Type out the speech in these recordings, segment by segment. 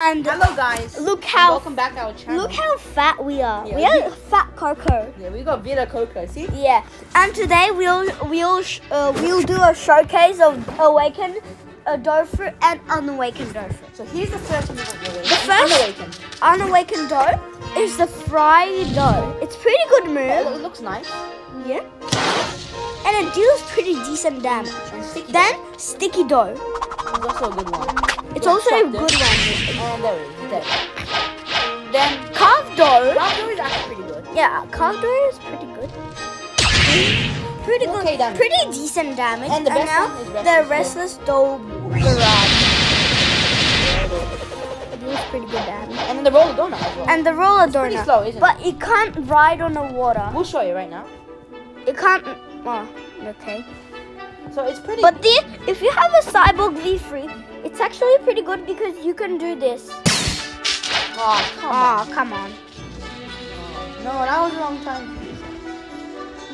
And Hello guys. look how Welcome back to our channel. look how fat we are. Yeah, we are fat Coco. Yeah, we got Vita Coca. See? Yeah, and today we'll we'll sh- uh, we'll do a showcase of awakened uh, dough fruit and unawakened dough fruit. So here's the first one. The first- Unawakened. Unawakened dough is the fried dough. It's pretty good Oh, move. it looks nice. Yeah, and it deals pretty decent damage. Sticky. Then sticky dough. It's also a good one. It's also a good one. And there it is. There. Then Carved dough. Raspberry is actually pretty good. Yeah, carved dough is pretty good. Pretty good. Okay, damage. Pretty decent damage. And the best now is the Restless restless dough barrage. It deals pretty good damage. And then the roller donut as well. And the roller pretty donut. slow, isn't it? but it can't ride on the water. we'll show you right now. It can't. Oh, okay. So it's pretty. But the, if you have a Cyborg V3, it's actually pretty good because you can do this. oh, come Oh, on. come on. No, that was the wrong time.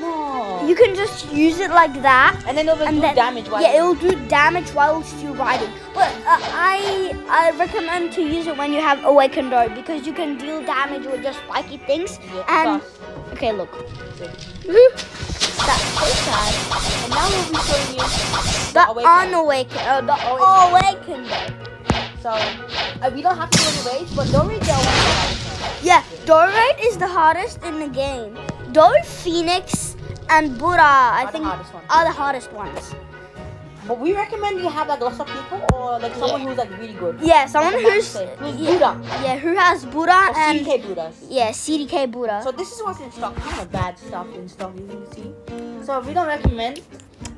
No. You can just use it like that. and then it'll and do then- damage. While Yeah, it'll do damage whilst you're riding. But uh, I I recommend to use it when you have awakened dough because you can deal damage with just spiky things. Yeah, and fast. okay, look. That's so sad. And now we'll be The awakened. unawakened, uh, the Awakened. awakened. So uh, we don't have to do any rage, but don't rage our one. Yeah, dough raid is the hardest in the game. Dough, Phoenix, and Buddha, I the think, ones. are the hardest ones. But we recommend you have like lots of people or like someone who's like really good. Yeah, someone who's who's yeah, Buddha yeah, who has Buddha or and CK Buddhas. yeah, CDK Buddha. So this is what's in stock. Kind of bad stuff in stock, you can see. So we don't recommend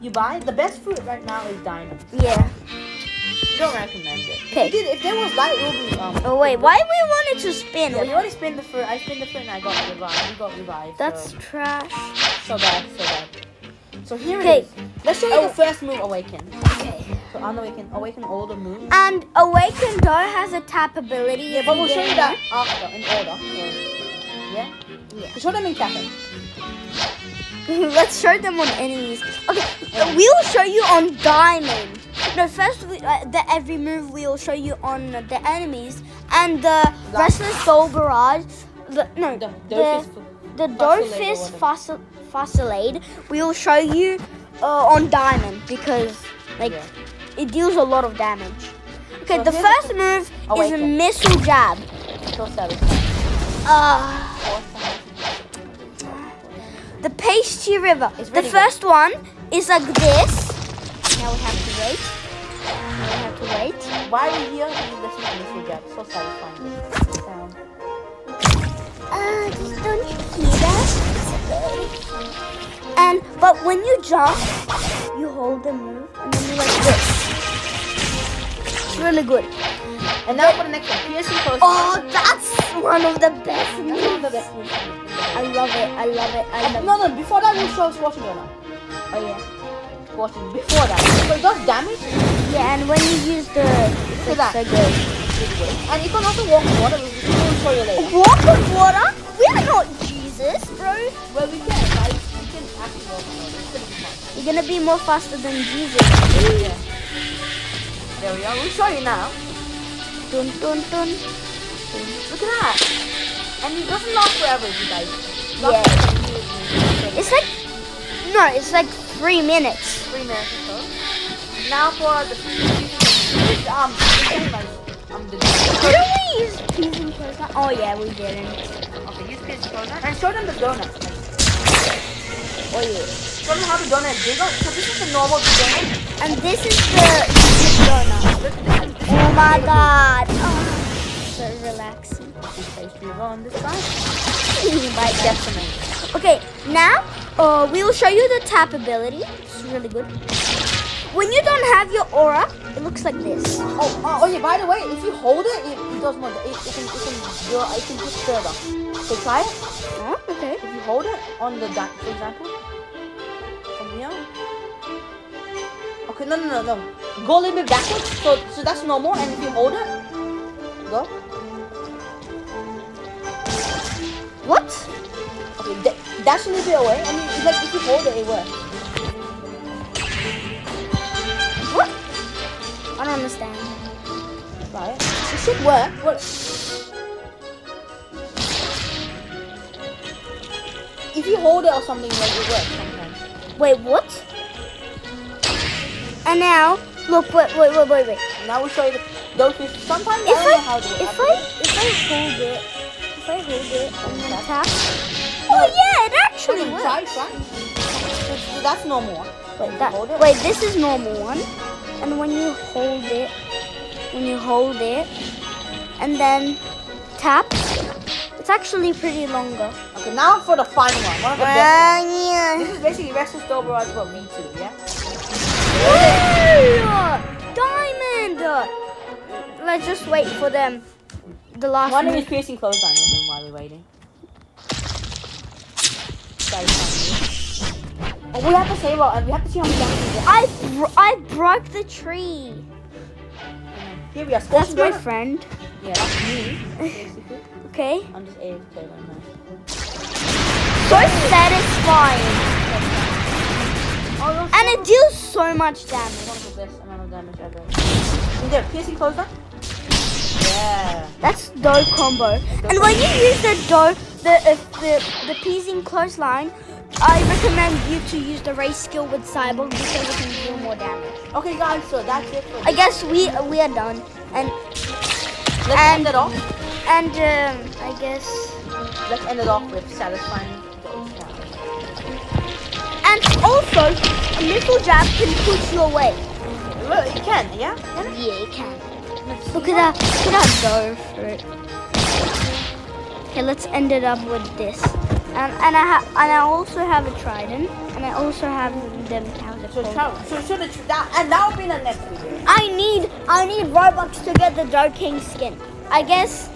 you buy. The best fruit right now is diamond. yeah. Don't recommend it. Okay. If, if there was light, it would be um. Oh wait, why we wanted to spin? Yeah, we already spin the fruit. I spin the fruit and I got revived. We got revived. That's so, trash. so bad, so bad. So here Okay. it is. Let's show you Oh. the first move, awaken. Okay. So unawaken, awaken awaken all the moves. And Awaken Dough has a tap ability. Yeah, but we'll show you that after in order. Yeah. Yeah. So show them in cafe. Let's show them on enemies. Okay, uh, we'll show you on Diamond. No, first we, uh, the every move we'll show you on the enemies and the Restless Soul Barrage. The no, The the the Dofus. Fossil Fossilade. We'll show you uh, on Diamond because like Yeah. it deals a lot of damage. Okay, So the first move is a missile jab. So. Uh. The Pasty River. It's the really first one is like this. Now we have to wait. Now we have to wait. Why are we here? We listen to this jab. So satisfying. Sound. Uh, just don't you hear that? And but when you jump, you hold the move and then you like this. It's really good. And now for the next one, piercing close. Oh, that's one of the best That's one of the best moves. I love it. I love it. I love it. No, no. Before that, we'll show squashing donut. Oh yeah. Squashing. Before that, so it does damage. Yeah, and when you use the, at that. so good. And you can also walk in water. We'll we'll show you later. Walk on water? We are not Jesus, bro. Well, we can. Right? We can actually walk in water. It's gonna be fun. You're gonna be more faster than Jesus. Yeah. There we are. We'll show you now. Dun dun dun. Look at that. And it doesn't last forever, you guys. Yeah. It's It's like no, it's like three minutes. three minutes or so. Now for the it's, um, um, the Didn't we use peas and chocolate? Oh yeah, we didn't. Okay, use this donut and show them the donut. Oh yeah. Show them how the donut is bigger. So this is the normal donut. And this is the donut. This, is- this Oh my god. Oh, so relaxing. pastry roll on this side. Okay, now uh, we will show you the tap ability. It's really good. When you don't have your aura, it looks like this. Oh, oh, oh yeah. By the way, if you hold it, it, it does more. It, it can, it can go. It can push further. So try it. Oh, okay. If you hold it on the di- for example, from here. Okay, no, no, no, no. Go a little bit backwards. So, so that's normal. And if you hold it, go. What? Okay, da- dash a little bit away. I mean, it's like if you hold it, it works. What? I don't understand. It. It should work. What? If you hold it or something, like it works sometimes. Wait, what? And now, look, wait, wait, wait, wait, wait. Now we'll show you the, those fish. Sometimes If I don't know I, how to do if I, if I hold it, if I hold it and then tap. Oh yeah, it actually Okay, works. try, try. That's- normal. one. Wait, that, wait, this is normal one. And when you hold it, when you hold it, and then tap, it's actually pretty longer. Okay, now for the final one. One of the best ones. yeah. This is basically Restless Dough Barrage but V2, yeah? Diamond! Let's just wait for them. The last One one. is piercing clothesline with him while we're waiting. Oh, we have to save our, and we have to see how many damage we get. I bro- I broke the tree. Here we are, That's my Burn. friend. Yeah, that's me, basically. Okay. I'm just AFK right now. So satisfying. Oh, And it deals so much damage. One of the best amount of damage ever. And there, piercing clothesline. Yeah. That's dough combo. And when you use the dough, the uh, the the piercing clothesline, I recommend you to use the race skill with Cyborg because it can do more damage. Okay, guys, so that's it I guess we we are done. And Let's and- end it off. and um, I guess Let's end it off with satisfying and also a missile jab can push you away. Look, you can, yeah? Can? Yeah, you can. Let's Look at that. Look at that dough fruit. Okay, let's end it up with this. And and I ha- and I also have a trident, and I also have them counter So, so, so the, that, and that will be the next video. I need I need Robux to get the Dark King skin. I guess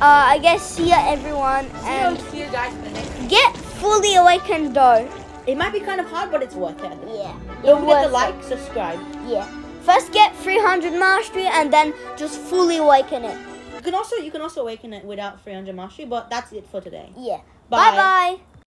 uh, I guess see ya everyone and see you guys in the next. get fully awakened dough. It might be kind of hard, but it's worth it. Yeah. Don't forget to like, subscribe. Yeah. First get 300 mastery and then just fully awaken it. You can also you can also awaken it without 300 mastery, but that's it for today. Yeah. Bye. Bye bye.